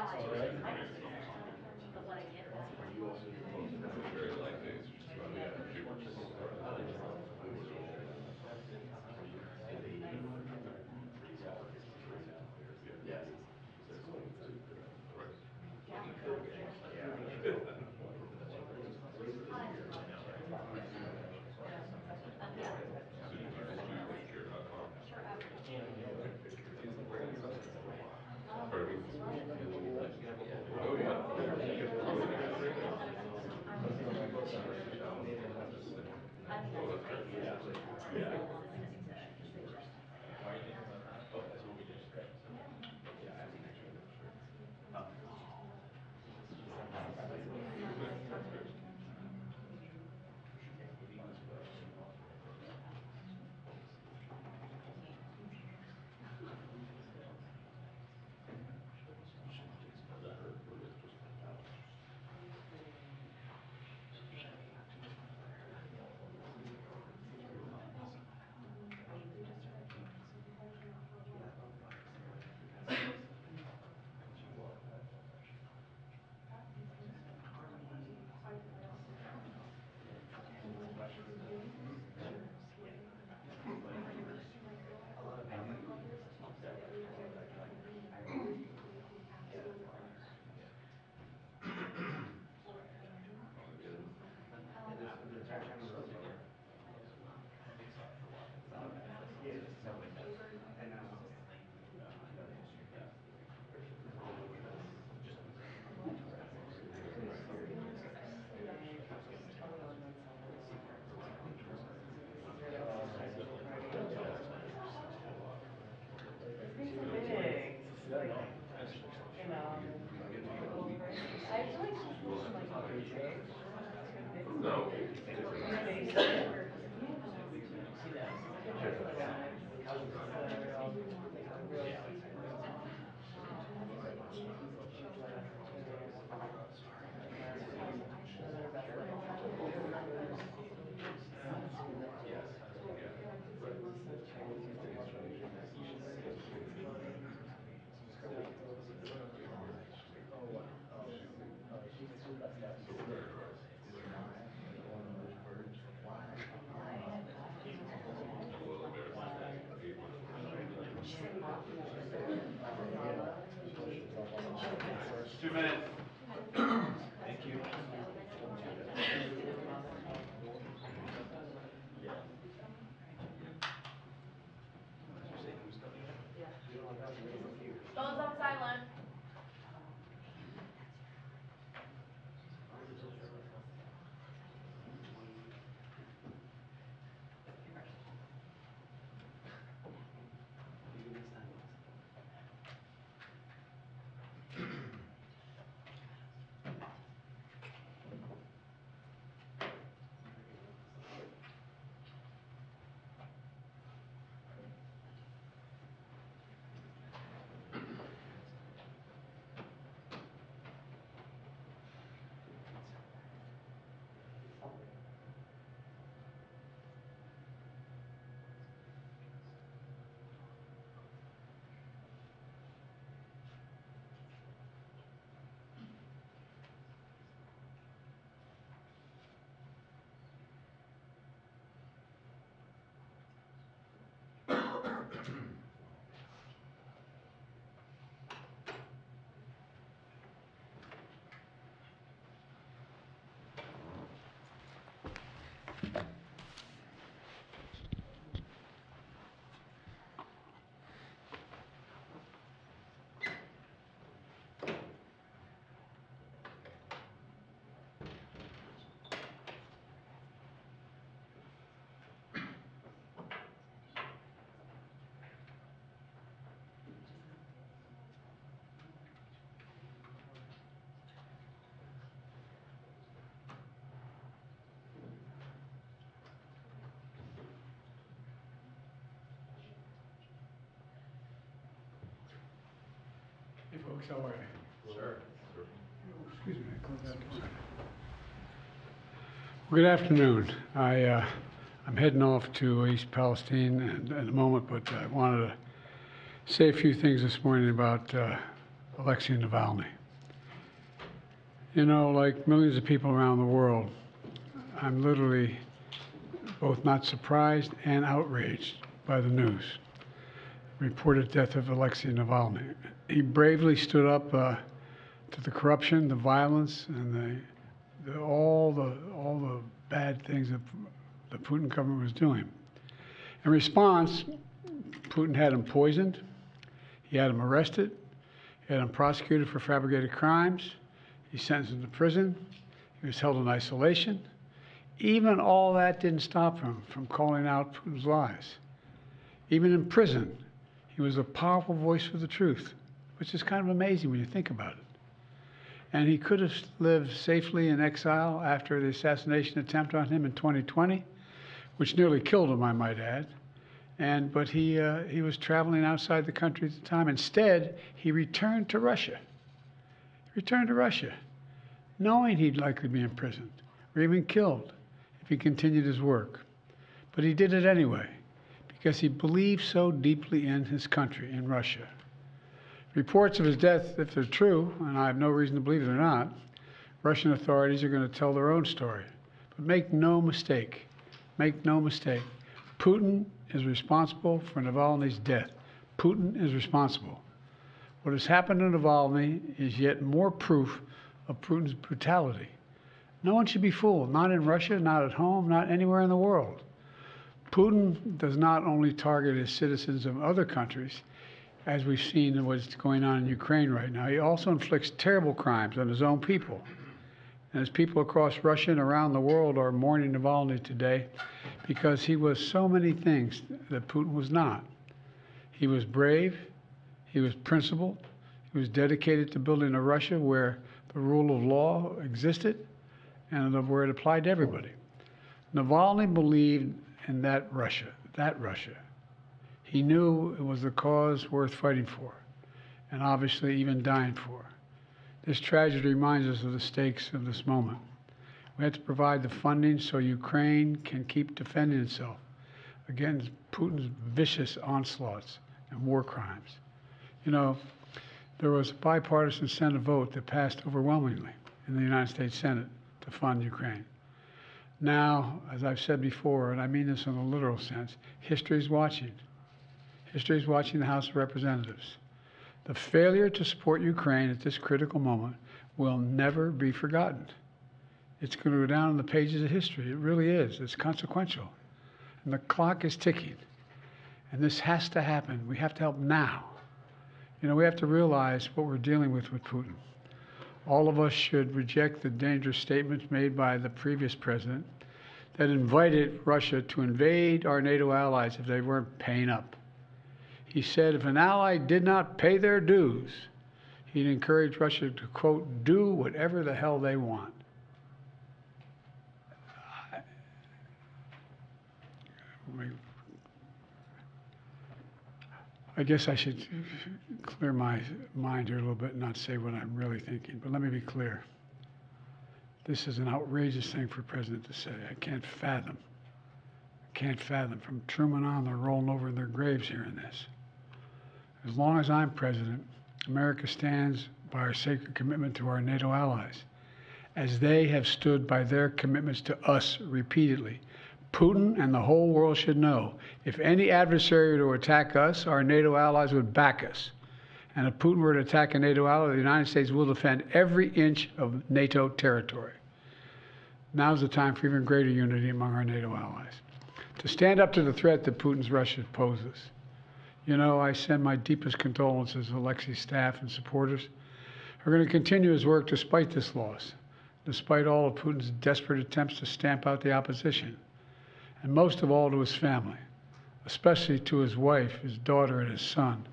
Right. no windows. Two minutes. Thank you. Phones on silent. How are you? Sure. Excuse me, I closed that door. Good afternoon. I, uh, I'm heading off to East Palestine in in a moment, but I wanted to say a few things this morning about uh, Alexei Navalny. You know, like millions of people around the world, I'm literally both not surprised and outraged by the news. Reported death of Alexei Navalny. He bravely stood up uh, to the corruption, the violence, and the, the all the all the bad things that the Putin government was doing. In response, Putin had him poisoned, he had him arrested, he had him prosecuted for fabricated crimes, he sentenced him to prison, he was held in isolation. Even all that didn't stop him from calling out Putin's lies. Even in prison, he was a powerful voice for the truth, which is kind of amazing when you think about it. And he could have lived safely in exile after the assassination attempt on him in 2020, which nearly killed him, I might add. And but he uh, he was traveling outside the country at the time. Instead, he returned to Russia. He returned to Russia, knowing he'd likely be imprisoned or even killed if he continued his work. But he did it anyway because he believed so deeply in his country, in Russia. Reports of his death, if they're true, and I have no reason to believe they're not, Russian authorities are going to tell their own story. But make no mistake, make no mistake, Putin is responsible for Navalny's death. Putin is responsible. What has happened to Navalny is yet more proof of Putin's brutality. No one should be fooled, not in Russia, not at home, not anywhere in the world. Putin does not only target his citizens of other countries, as we've seen in what's going on in Ukraine right now, he also inflicts terrible crimes on his own people. And as people across Russia and around the world are mourning Navalny today because he was so many things that Putin was not. He was brave, he was principled, he was dedicated to building a Russia where the rule of law existed and where it applied to everybody. Navalny believed in that Russia, that Russia. He knew it was a cause worth fighting for, and obviously even dying for. This tragedy reminds us of the stakes of this moment. We have to provide the funding so Ukraine can keep defending itself against Putin's vicious onslaughts and war crimes. You know, there was a bipartisan Senate vote that passed overwhelmingly in the United States Senate to fund Ukraine. Now, as I've said before, and I mean this in a literal sense, history is watching. History is watching the House of Representatives. The failure to support Ukraine at this critical moment will never be forgotten. It's going to go down in the pages of history. It really is. It's consequential. And the clock is ticking. And this has to happen. We have to help now. You know, we have to realize what we're dealing with with Putin. All of us should reject the dangerous statements made by the previous president that invited Russia to invade our NATO allies if they weren't paying up. He said if an ally did not pay their dues, he'd encourage Russia to, quote, do whatever the hell they want. I guess I should clear my mind here a little bit and not say what I'm really thinking, but let me be clear. This is an outrageous thing for a president to say. I can't fathom. I can't fathom. From Truman on, they're rolling over in their graves hearing this. As long as I'm president, America stands by our sacred commitment to our NATO allies, as they have stood by their commitments to us repeatedly. Putin and the whole world should know if any adversary were to attack us, our NATO allies would back us. And if Putin were to attack a NATO ally, the United States will defend every inch of NATO territory. Now's the time for even greater unity among our NATO allies. To stand up to the threat that Putin's Russia poses. You know, I send my deepest condolences to Alexei's staff and supporters. We're going to continue his work despite this loss, despite all of Putin's desperate attempts to stamp out the opposition, and most of all to his family, especially to his wife, his daughter, and his son,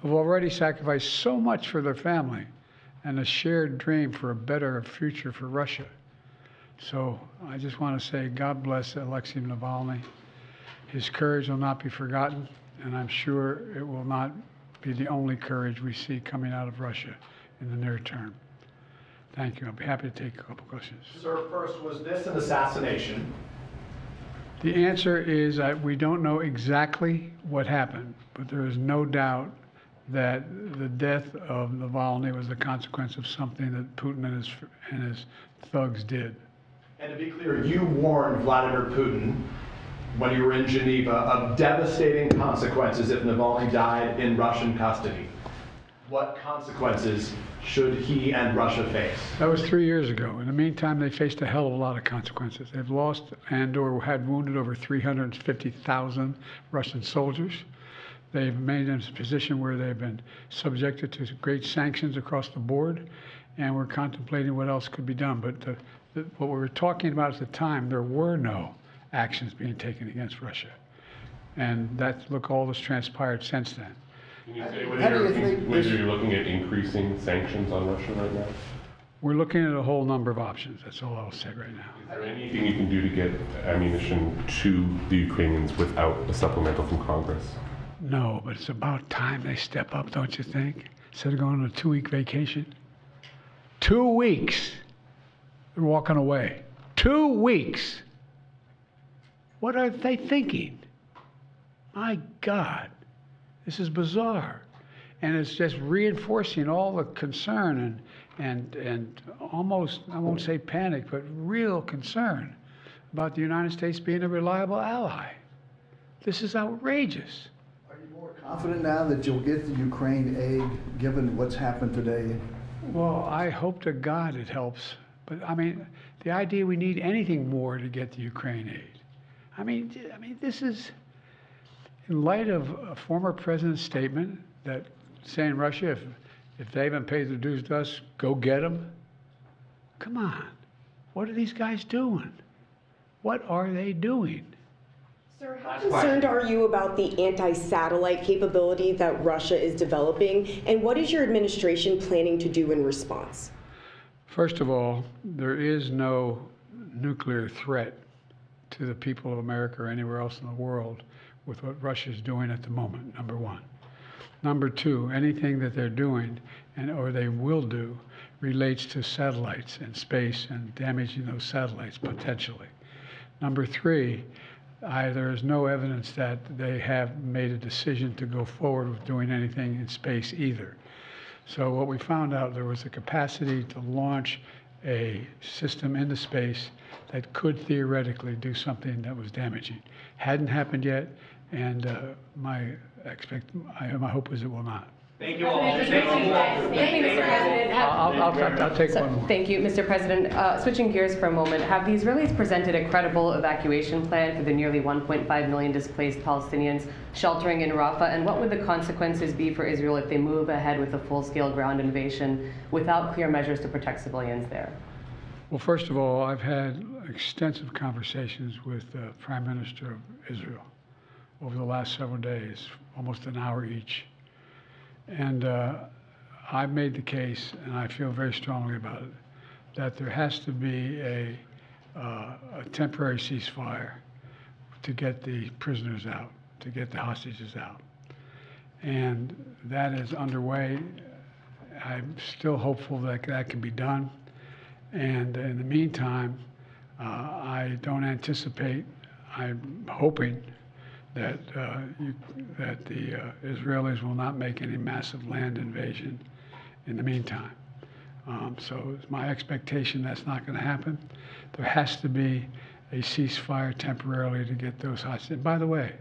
who've already sacrificed so much for their family and a shared dream for a better future for Russia. So I just want to say God bless Alexei Navalny. His courage will not be forgotten and I'm sure it will not be the only courage we see coming out of Russia in the near term. Thank you. I'll be happy to take a couple questions. Sir, first, was this an assassination? The answer is that we don't know exactly what happened, but there is no doubt that the death of Navalny was the consequence of something that Putin and his, and his thugs did. And to be clear, you warned Vladimir Putin when you were in Geneva of devastating consequences if Navalny died in Russian custody. what consequences should he and Russia face? That was three years ago. In the meantime, they faced a hell of a lot of consequences. They've lost and/or had wounded over 350,000 Russian soldiers. They've made in a position where they've been subjected to great sanctions across the board, and we're contemplating what else could be done. But the, the, what we were talking about at the time, there were no actions being taken against Russia. And that, look, all that's transpired since then. Can you say How whether do you you're, think whether you're looking at increasing sanctions on Russia right now? We're looking at a whole number of options. That's all I'll say right now. Is there anything you can do to get ammunition to the Ukrainians without a supplemental from Congress? No, but it's about time they step up, don't you think? Instead of going on a two week vacation. Two weeks. They're walking away. Two weeks. What are they thinking? My God, this is bizarre. And it's just reinforcing all the concern and, and, and almost, I won't say panic, but real concern about the United States being a reliable ally. This is outrageous. Are you more confident now that you'll get the Ukraine aid, given what's happened today? Well, I hope to God it helps. But I mean, the idea we need anything more to get the Ukraine aid. I mean, I mean, this is in light of a former president's statement that saying Russia, if if they haven't paid their dues to us, go get them. Come on, what are these guys doing? What are they doing? Sir, how concerned are you about the anti-satellite capability that Russia is developing, and what is your administration planning to do in response? First of all, there is no nuclear threat to the people of America or anywhere else in the world with what Russia is doing at the moment, number one. Number two, anything that they're doing and or they will do relates to satellites and space and damaging those satellites potentially. Number three, I, there is no evidence that they have made a decision to go forward with doing anything in space either. So what we found out, there was a capacity to launch a system into space that could theoretically do something that was damaging. Hadn't happened yet, and uh, my expect, I, my hope is it will not. Thank you all. Thank you, Mr. President. I'll, I'll, I'll, I'll take one more. Thank you, Mr. President. Uh, Switching gears for a moment, have the Israelis presented a credible evacuation plan for the nearly 1.5 million displaced Palestinians sheltering in Rafah? And what would the consequences be for Israel if they move ahead with a full-scale ground invasion without clear measures to protect civilians there? Well, first of all, I've had extensive conversations with the Prime Minister of Israel over the last several days, almost an hour each. And uh, I've made the case, and I feel very strongly about it, that there has to be a, uh, a temporary ceasefire to get the prisoners out, to get the hostages out. And that is underway. I'm still hopeful that that can be done. And in the meantime, uh, I don't anticipate, I'm hoping that, uh, you, that the uh, Israelis will not make any massive land invasion in the meantime. Um, so it's my expectation that's not going to happen. There has to be a ceasefire temporarily to get those hostages. And by the way,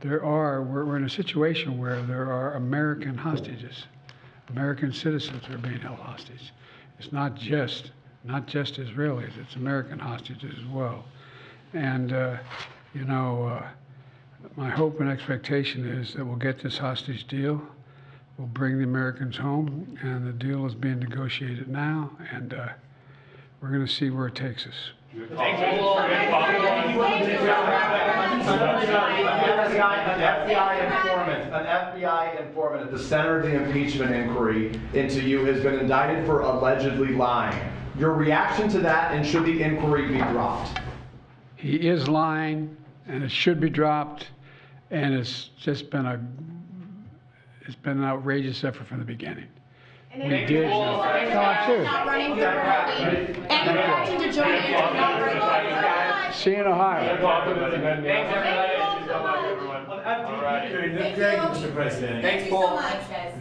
there are, we're, we're in a situation where there are American hostages. American citizens are being held hostage. It's not just not just Israelis; it's American hostages as well. And uh, you know, uh, my hope and expectation is that we'll get this hostage deal. We'll bring the Americans home, and the deal is being negotiated now, and uh, we're going to see where it takes us. An FBI informant, an FBI informant at the center of the impeachment inquiry into you has been indicted for allegedly lying. Your reaction to that, and should the inquiry be dropped? He is lying, and it should be dropped, and it's just been a it's been an outrageous effort from the beginning. We did. No, I'm not running for party and wanting to join you not running See you in Ohio. Thanks, Mr. President. Thanks, Paul. All right, guys,